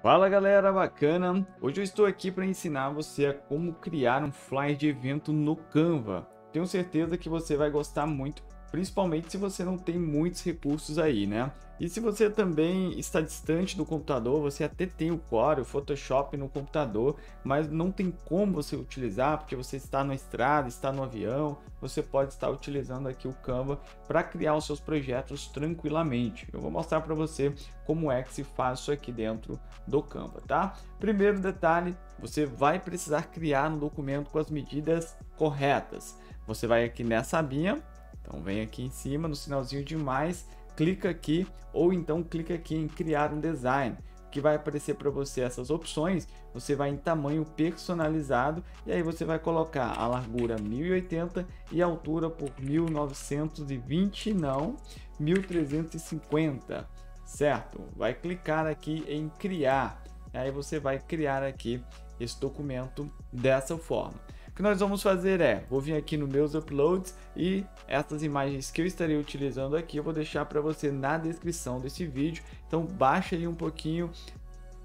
Fala galera bacana! Hoje eu estou aqui para ensinar você a como criar um flyer de evento no Canva. Tenho certeza que você vai gostar muito, principalmente se você não tem muitos recursos aí, né? E se você também está distante do computador, você até tem o Core, o Photoshop no computador, mas não tem como você utilizar porque você está na estrada, está no avião, você pode estar utilizando aqui o Canva para criar os seus projetos tranquilamente. Eu vou mostrar para você como é que se faz isso aqui dentro do Canva, tá? Primeiro detalhe, você vai precisar criar um documento com as medidas corretas. Você vai aqui nessa abinha, então vem aqui em cima no sinalzinho de mais clica aqui ou então clica aqui em criar um design. Que vai aparecer para você essas opções, você vai em tamanho personalizado e aí você vai colocar a largura 1080 e a altura por 1920 não, 1350, certo? Vai clicar aqui em criar, aí você vai criar aqui esse documento dessa forma que nós vamos fazer é, vou vir aqui no meus uploads e essas imagens que eu estarei utilizando aqui eu vou deixar para você na descrição desse vídeo. Então baixa aí um pouquinho,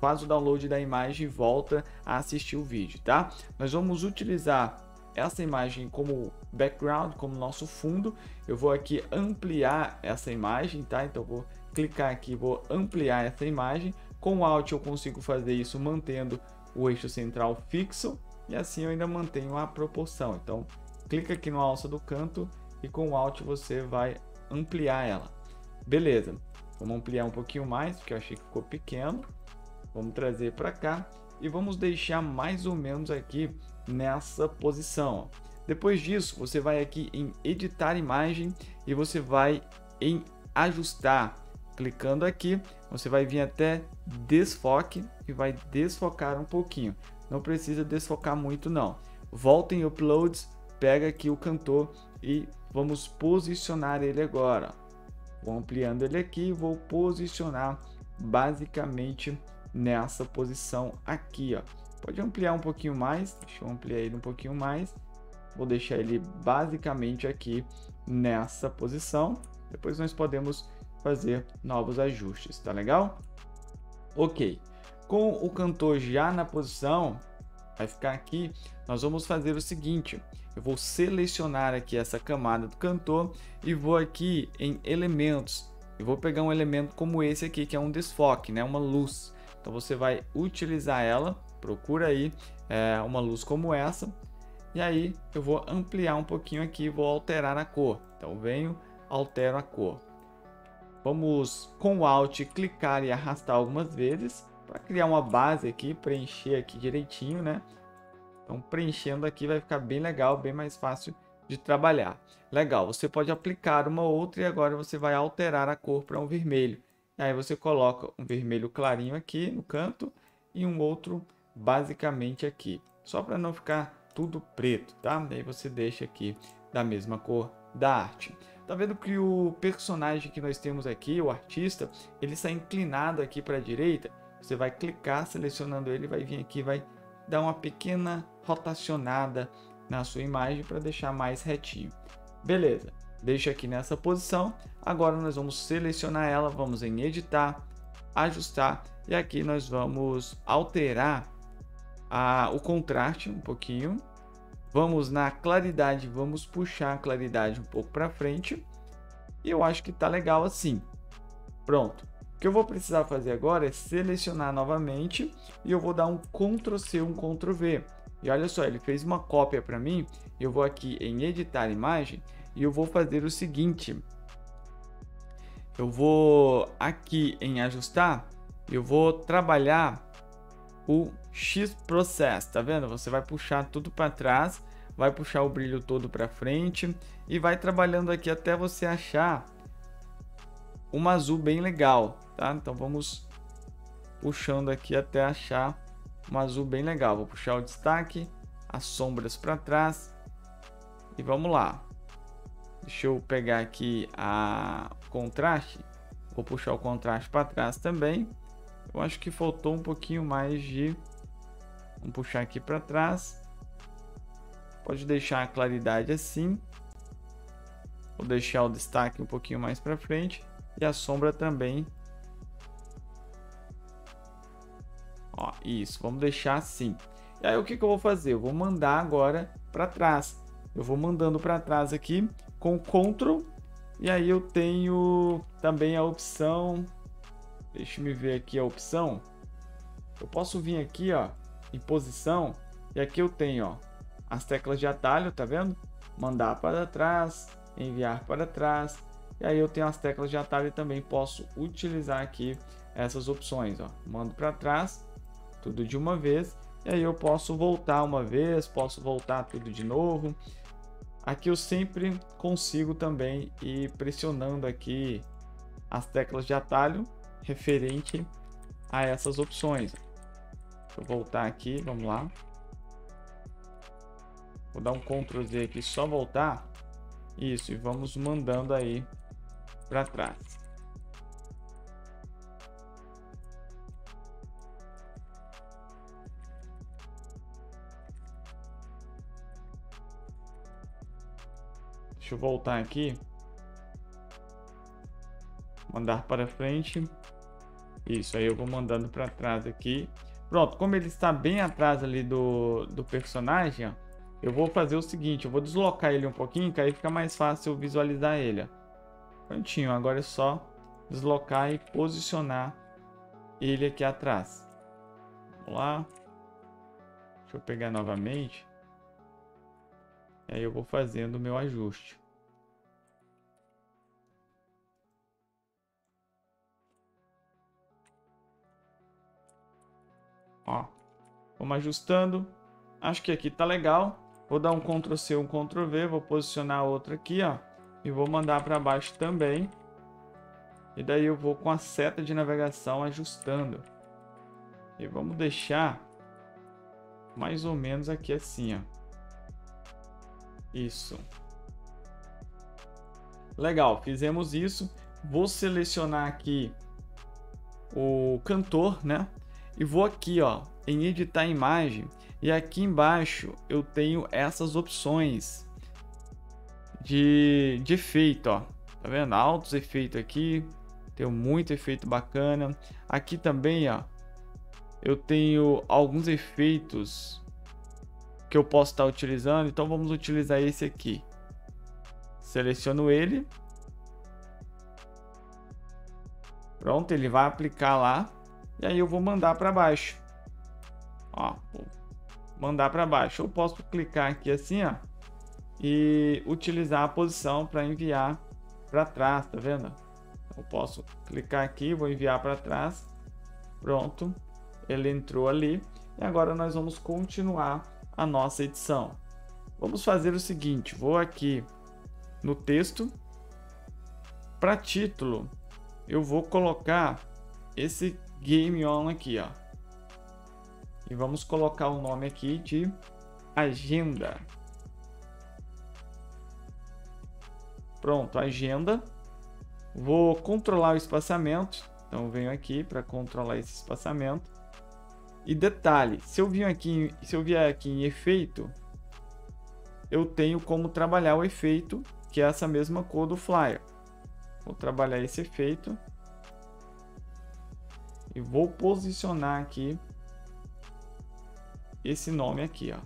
faz o download da imagem e volta a assistir o vídeo, tá? Nós vamos utilizar essa imagem como background, como nosso fundo. Eu vou aqui ampliar essa imagem, tá? Então vou clicar aqui, vou ampliar essa imagem. Com o Alt eu consigo fazer isso mantendo o eixo central fixo, e assim eu ainda mantenho a proporção. Então, clica aqui no alça do canto e com o Alt você vai ampliar ela. Beleza, vamos ampliar um pouquinho mais, porque eu achei que ficou pequeno. Vamos trazer para cá e vamos deixar mais ou menos aqui nessa posição. Depois disso, você vai aqui em editar imagem e você vai em ajustar. Clicando aqui, você vai vir até desfoque e vai desfocar um pouquinho não precisa desfocar muito não. Volta em Uploads, pega aqui o cantor e vamos posicionar ele agora. Vou ampliando ele aqui, vou posicionar basicamente nessa posição aqui, ó. Pode ampliar um pouquinho mais, deixa eu ampliar ele um pouquinho mais. Vou deixar ele basicamente aqui nessa posição. Depois nós podemos fazer novos ajustes, tá legal? Ok. Com o cantor já na posição, vai ficar aqui, nós vamos fazer o seguinte, eu vou selecionar aqui essa camada do cantor e vou aqui em elementos, e vou pegar um elemento como esse aqui, que é um desfoque, né, uma luz. Então você vai utilizar ela, procura aí é, uma luz como essa, e aí eu vou ampliar um pouquinho aqui, vou alterar a cor. Então venho, altero a cor. Vamos com o Alt clicar e arrastar algumas vezes para criar uma base aqui, preencher aqui direitinho, né? Então preenchendo aqui vai ficar bem legal, bem mais fácil de trabalhar. Legal, você pode aplicar uma outra e agora você vai alterar a cor para um vermelho. E aí você coloca um vermelho clarinho aqui no canto e um outro basicamente aqui. Só para não ficar tudo preto, tá? Daí você deixa aqui da mesma cor da arte. Tá vendo que o personagem que nós temos aqui, o artista, ele está inclinado aqui para a direita você vai clicar selecionando ele, vai vir aqui, vai dar uma pequena rotacionada na sua imagem para deixar mais retinho. Beleza, deixa aqui nessa posição. Agora nós vamos selecionar ela, vamos em editar, ajustar e aqui nós vamos alterar a, o contraste um pouquinho. Vamos na claridade, vamos puxar a claridade um pouco para frente. E eu acho que tá legal assim. Pronto. O que eu vou precisar fazer agora é selecionar novamente e eu vou dar um Ctrl C, um Ctrl V. E olha só, ele fez uma cópia para mim. Eu vou aqui em editar imagem e eu vou fazer o seguinte. Eu vou aqui em ajustar, eu vou trabalhar o X Process, tá vendo? Você vai puxar tudo para trás, vai puxar o brilho todo para frente e vai trabalhando aqui até você achar uma azul bem legal, tá? Então vamos puxando aqui até achar uma azul bem legal. Vou puxar o destaque, as sombras para trás e vamos lá. Deixa eu pegar aqui a contraste. Vou puxar o contraste para trás também. Eu acho que faltou um pouquinho mais de... Vamos puxar aqui para trás. Pode deixar a claridade assim. Vou deixar o destaque um pouquinho mais para frente. E a sombra também Ó, isso, vamos deixar assim. E aí o que, que eu vou fazer? Eu vou mandar agora para trás. Eu vou mandando para trás aqui com Ctrl e aí eu tenho também a opção, deixa me ver aqui a opção. Eu posso vir aqui, ó, em posição e aqui eu tenho, ó, as teclas de atalho, tá vendo? Mandar para trás, enviar para trás. E aí eu tenho as teclas de atalho e também posso utilizar aqui essas opções, ó. Mando para trás, tudo de uma vez e aí eu posso voltar uma vez, posso voltar tudo de novo. Aqui eu sempre consigo também ir pressionando aqui as teclas de atalho referente a essas opções. Eu voltar aqui, vamos lá. Vou dar um Ctrl Z aqui, só voltar. Isso, e vamos mandando aí para trás. Deixa eu voltar aqui. Mandar para frente. Isso, aí eu vou mandando para trás aqui. Pronto, como ele está bem atrás ali do, do personagem, ó, eu vou fazer o seguinte, eu vou deslocar ele um pouquinho, que aí fica mais fácil visualizar ele. Ó. Prontinho, agora é só deslocar e posicionar ele aqui atrás. Vamos lá. Deixa eu pegar novamente. E aí eu vou fazendo o meu ajuste. Ó, vamos ajustando. Acho que aqui tá legal. Vou dar um Ctrl C, um Ctrl V, vou posicionar outro aqui, ó, e vou mandar para baixo também. E daí eu vou com a seta de navegação ajustando. E vamos deixar mais ou menos aqui assim, ó. Isso. Legal, fizemos isso. Vou selecionar aqui o cantor, né? e vou aqui ó, em editar imagem e aqui embaixo eu tenho essas opções de, de efeito, ó. Tá vendo? Altos efeitos aqui, tenho muito efeito bacana. Aqui também, ó, eu tenho alguns efeitos que eu posso estar utilizando, então vamos utilizar esse aqui. Seleciono ele. Pronto, ele vai aplicar lá e aí eu vou mandar para baixo. Ó, mandar para baixo. Eu posso clicar aqui assim, ó, e utilizar a posição para enviar para trás, tá vendo? Eu posso clicar aqui, vou enviar para trás. Pronto, ele entrou ali. E agora nós vamos continuar a nossa edição. Vamos fazer o seguinte, vou aqui no texto. Para título, eu vou colocar esse Game On aqui, ó. E vamos colocar o nome aqui de Agenda. Pronto, agenda. Vou controlar o espaçamento. Então venho aqui para controlar esse espaçamento. E detalhe, se eu vier aqui, se eu vier aqui em efeito, eu tenho como trabalhar o efeito, que é essa mesma cor do flyer. Vou trabalhar esse efeito e vou posicionar aqui esse nome aqui, ó.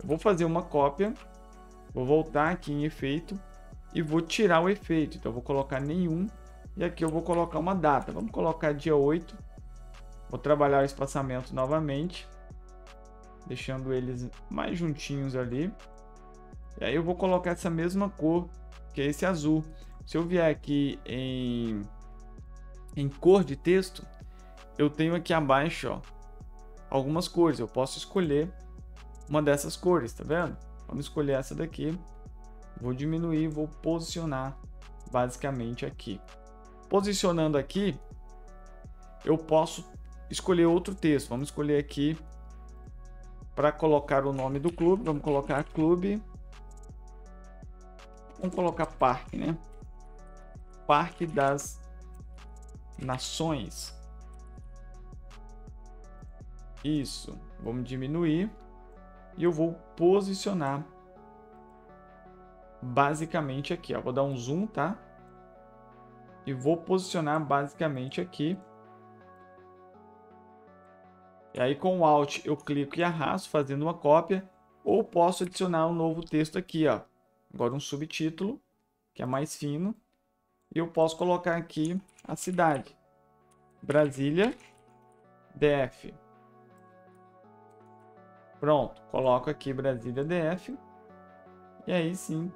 Eu vou fazer uma cópia, vou voltar aqui em efeito e vou tirar o efeito. Então eu vou colocar nenhum e aqui eu vou colocar uma data. Vamos colocar dia 8. Vou trabalhar o espaçamento novamente, deixando eles mais juntinhos ali. E aí eu vou colocar essa mesma cor, que é esse azul. Se eu vier aqui em, em cor de texto, eu tenho aqui abaixo, ó, algumas cores. Eu posso escolher uma dessas cores, tá vendo? Vamos escolher essa daqui. Vou diminuir, vou posicionar basicamente aqui. Posicionando aqui, eu posso escolher outro texto. Vamos escolher aqui para colocar o nome do clube. Vamos colocar clube. Vamos colocar parque, né? Parque das Nações. Isso. Vamos diminuir. E eu vou posicionar basicamente aqui. Ó. Vou dar um zoom, tá? E vou posicionar basicamente aqui. E aí com o Alt eu clico e arrasto fazendo uma cópia, ou posso adicionar um novo texto aqui, ó. Agora um subtítulo, que é mais fino, e eu posso colocar aqui a cidade. Brasília, DF. Pronto, coloco aqui Brasília DF. E aí sim,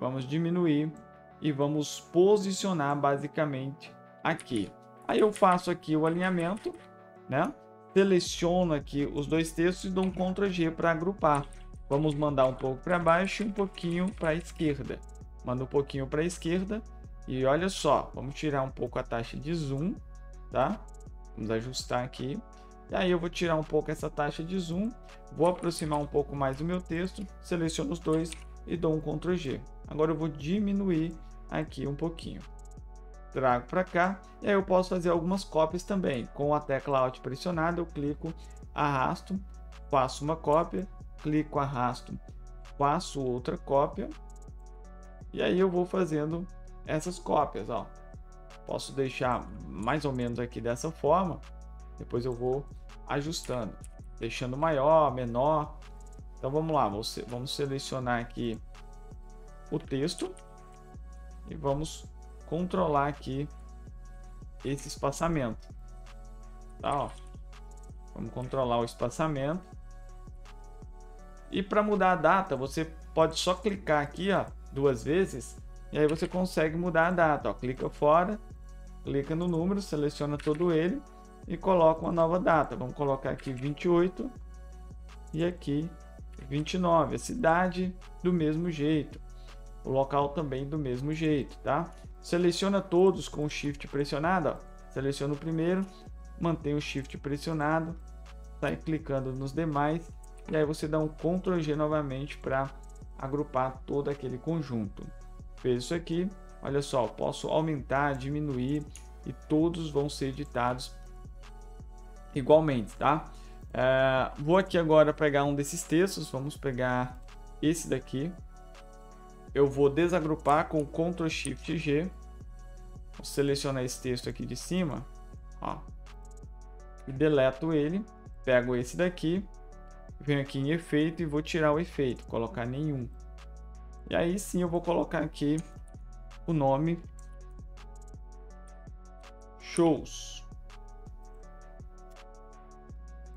vamos diminuir e vamos posicionar basicamente aqui. Aí eu faço aqui o alinhamento, né? Seleciono aqui os dois textos e dou um Ctrl G para agrupar. Vamos mandar um pouco para baixo e um pouquinho para a esquerda. Manda um pouquinho para a esquerda e olha só, vamos tirar um pouco a taxa de zoom, tá? Vamos ajustar aqui. E aí eu vou tirar um pouco essa taxa de zoom, vou aproximar um pouco mais o meu texto, seleciono os dois e dou um Ctrl G. Agora eu vou diminuir aqui um pouquinho. Trago para cá e aí eu posso fazer algumas cópias também. Com a tecla Alt pressionada, eu clico, arrasto, faço uma cópia, clico, arrasto, faço outra cópia. E aí eu vou fazendo essas cópias, ó. Posso deixar mais ou menos aqui dessa forma. Depois eu vou ajustando, deixando maior, menor. Então vamos lá, vamos selecionar aqui o texto e vamos controlar aqui esse espaçamento. Tá, ó. Vamos controlar o espaçamento. E para mudar a data, você pode só clicar aqui, ó, duas vezes, e aí você consegue mudar a data, ó. Clica fora, clica no número, seleciona todo ele e coloca uma nova data. Vamos colocar aqui 28 e aqui 29. A cidade do mesmo jeito o local também do mesmo jeito, tá? Seleciona todos com o Shift pressionado, ó. seleciona o primeiro, mantém o Shift pressionado, sai clicando nos demais e aí você dá um Ctrl G novamente para agrupar todo aquele conjunto. Fez isso aqui, olha só, posso aumentar, diminuir e todos vão ser editados igualmente, tá? É, vou aqui agora pegar um desses textos, vamos pegar esse daqui, eu vou desagrupar com Ctrl Shift G. Vou selecionar esse texto aqui de cima, ó, e deleto ele. Pego esse daqui, venho aqui em efeito e vou tirar o efeito, colocar nenhum. E aí sim eu vou colocar aqui o nome shows.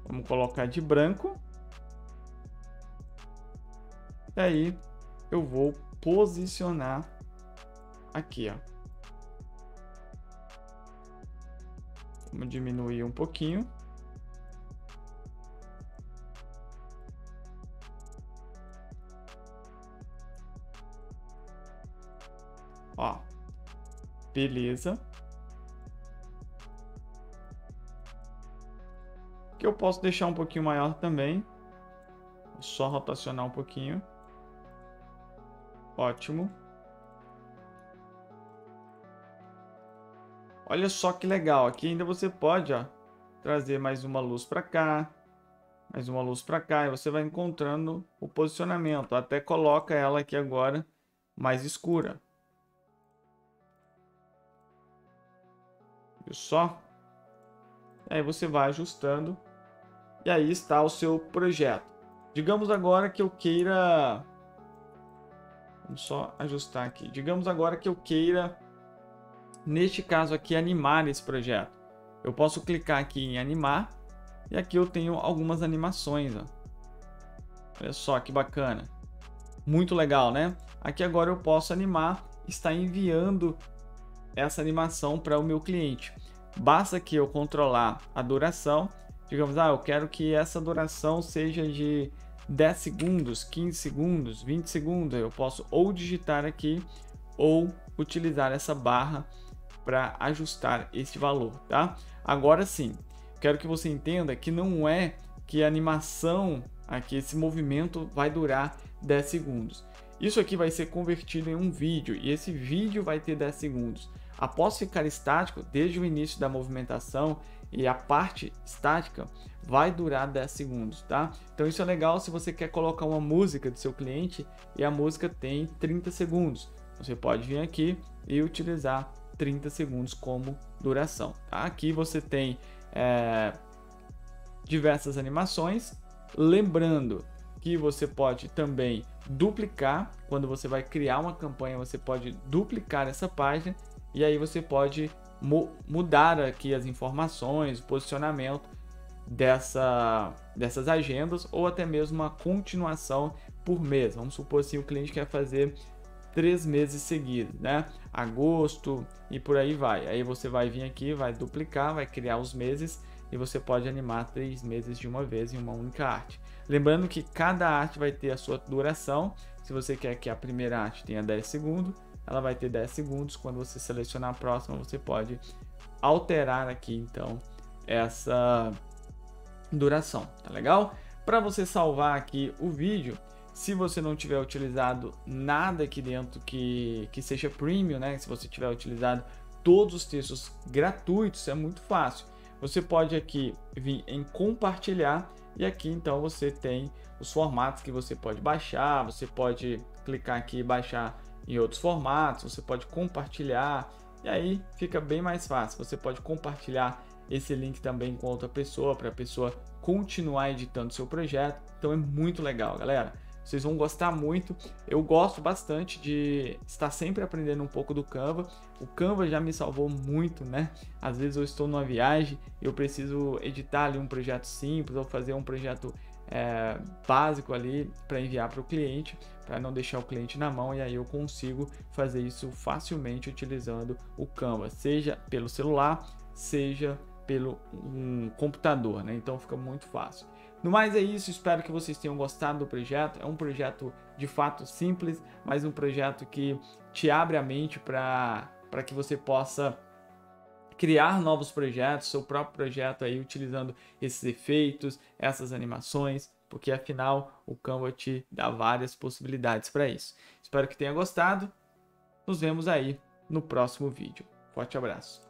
Vamos colocar de branco. E aí eu vou posicionar aqui, ó. Vamos diminuir um pouquinho. Ó, beleza. Que eu posso deixar um pouquinho maior também. Só rotacionar um pouquinho. Ótimo. Olha só que legal. Aqui ainda você pode ó, trazer mais uma luz para cá, mais uma luz para cá, e você vai encontrando o posicionamento. Até coloca ela aqui agora mais escura. Viu só? Aí você vai ajustando e aí está o seu projeto. Digamos agora que eu queira Vamos só ajustar aqui. Digamos agora que eu queira, neste caso aqui, animar esse projeto. Eu posso clicar aqui em animar e aqui eu tenho algumas animações. Ó. Olha só que bacana. Muito legal, né? Aqui agora eu posso animar, está enviando essa animação para o meu cliente. Basta que eu controlar a duração. Digamos, ah, eu quero que essa duração seja de 10 segundos, 15 segundos, 20 segundos. Eu posso ou digitar aqui ou utilizar essa barra para ajustar esse valor, tá? Agora sim, quero que você entenda que não é que a animação aqui, esse movimento vai durar 10 segundos. Isso aqui vai ser convertido em um vídeo e esse vídeo vai ter 10 segundos. Após ficar estático, desde o início da movimentação, e a parte estática vai durar 10 segundos, tá? Então isso é legal se você quer colocar uma música do seu cliente e a música tem 30 segundos. Você pode vir aqui e utilizar 30 segundos como duração. Tá? Aqui você tem é, diversas animações. Lembrando que você pode também duplicar, quando você vai criar uma campanha, você pode duplicar essa página e aí você pode mu mudar aqui as informações, o posicionamento dessa, dessas agendas ou até mesmo uma continuação por mês. Vamos supor assim, o cliente quer fazer três meses seguidos, né? Agosto e por aí vai. Aí você vai vir aqui, vai duplicar, vai criar os meses e você pode animar três meses de uma vez em uma única arte. Lembrando que cada arte vai ter a sua duração. Se você quer que a primeira arte tenha 10 segundos, ela vai ter 10 segundos. Quando você selecionar a próxima, você pode alterar aqui então essa duração, tá legal? Para você salvar aqui o vídeo, se você não tiver utilizado nada aqui dentro que, que seja premium, né? Se você tiver utilizado todos os textos gratuitos, é muito fácil. Você pode aqui vir em compartilhar e aqui então você tem os formatos que você pode baixar, você pode clicar aqui e baixar em outros formatos, você pode compartilhar e aí fica bem mais fácil. Você pode compartilhar esse link também com outra pessoa para a pessoa continuar editando seu projeto. Então é muito legal, galera. Vocês vão gostar muito. Eu gosto bastante de estar sempre aprendendo um pouco do Canva. O Canva já me salvou muito, né? Às vezes eu estou numa viagem e eu preciso editar ali um projeto simples ou fazer um projeto é, básico ali para enviar para o cliente, para não deixar o cliente na mão e aí eu consigo fazer isso facilmente utilizando o Canva, seja pelo celular, seja pelo um computador, né? Então fica muito fácil. No mais é isso, espero que vocês tenham gostado do projeto. É um projeto de fato simples, mas um projeto que te abre a mente para que você possa criar novos projetos, seu próprio projeto aí utilizando esses efeitos, essas animações, porque afinal o Canva te dá várias possibilidades para isso. Espero que tenha gostado. Nos vemos aí no próximo vídeo. Forte abraço.